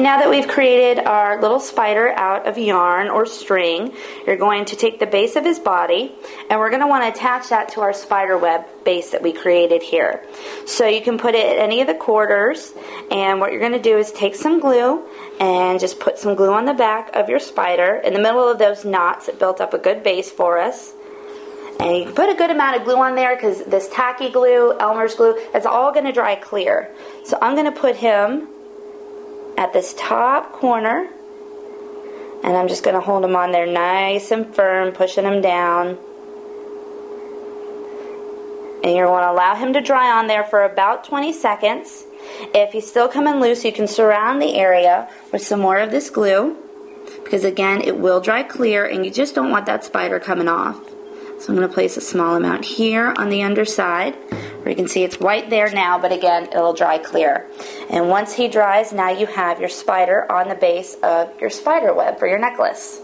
Okay, now that we've created our little spider out of yarn or string, you're going to take the base of his body and we're going to want to attach that to our spider web base that we created here. So you can put it at any of the quarters and what you're going to do is take some glue and just put some glue on the back of your spider in the middle of those knots that built up a good base for us. And you can put a good amount of glue on there because this tacky glue, Elmer's glue, that's all going to dry clear. So I'm going to put him at this top corner and I'm just going to hold him on there nice and firm, pushing him down. And you're going to allow him to dry on there for about 20 seconds. If he's still coming loose, you can surround the area with some more of this glue because again, it will dry clear and you just don't want that spider coming off. So I'm going to place a small amount here on the underside where you can see it's white there now, but again, it'll dry clear. And once he dries, now you have your spider on the base of your spider web for your necklace.